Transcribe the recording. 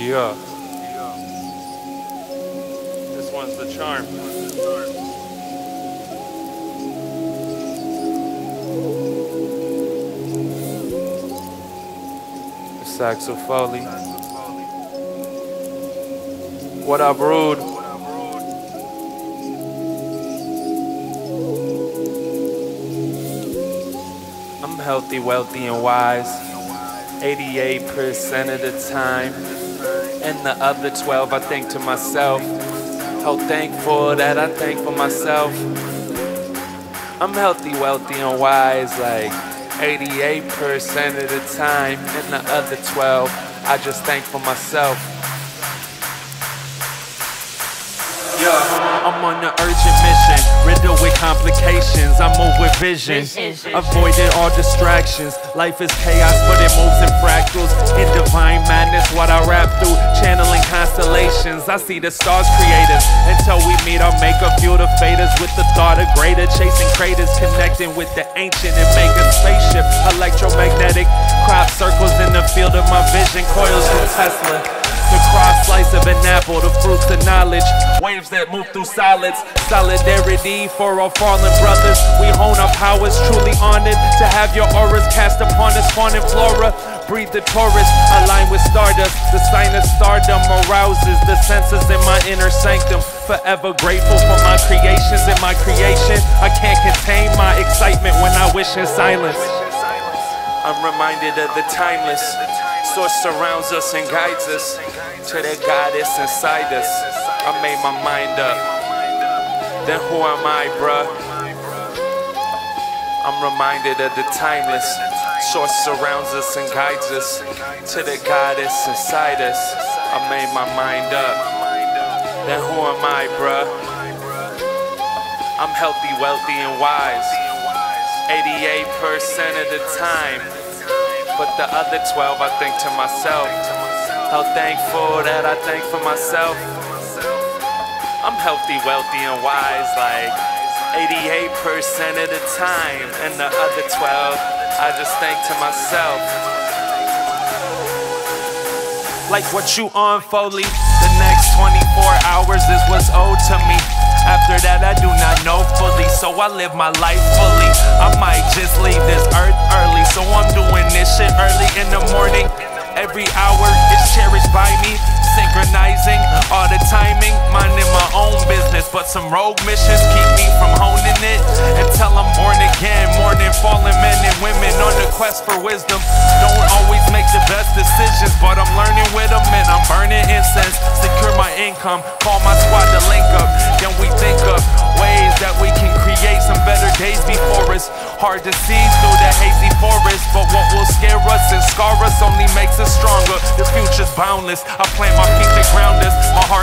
Yeah. This one's the charm. Saxophone. What up, Rude? I'm healthy, wealthy, and wise. 88% of the time. And the other 12, I think to myself, oh, how thankful that I thank for myself. I'm healthy, wealthy, and wise, like 88% of the time. And the other 12, I just thank for myself. Yeah, I'm on an urgent mission, riddled with complications. I move with vision, avoiding all distractions. Life is chaos, but it moves in fractals. In divine madness, what I rap through, channeling constellations. I see the stars created. Until we meet, I'll make a few the faders with the thought of greater, chasing craters, connecting with the ancient and make a spaceship. Electromagnetic crop circles in the field of my vision, coils from Tesla. The cross slice of an apple, the fruits of knowledge. Waves that move through solids. Solidarity for our fallen brothers. We hone our powers, truly honored to have your auras cast upon us, fauna and flora. Breathe the Taurus, align with stardust. The sign of stardom arouses the senses in my inner sanctum. Forever grateful for my creations and my creation. I can't contain my excitement when I wish in silence. I'm reminded of the timeless. Source surrounds us and guides us to the goddess inside us. I made my mind up. Then who am I, bruh? I'm reminded of the timeless. Source surrounds us and guides us to the goddess inside us. I made my mind up. Then who am I, bruh? I'm healthy, wealthy, and wise. 88% of the time. But the other 12, I think to myself, how thankful that I think for myself. I'm healthy, wealthy, and wise, like 88% of the time. And the other 12, I just think to myself, like what you on, Foley. The next 24 hours is what's owed to me. After that, I do not know fully, so I live my life fully. I might just leave this earth early, so I'm doing this shit early in the morning. Every hour is cherished by me, some rogue missions keep me from honing it until I'm born again. Morning, fallen men and women on the quest for wisdom. Don't always make the best decisions, but I'm learning with them and I'm burning incense. Secure my income, call my squad to link up. Then we think of ways that we can create some better days before us. Hard to see through that hazy forest, but what will scare us and scar us only makes us stronger. The future's boundless. I plant my feet to ground us. My heart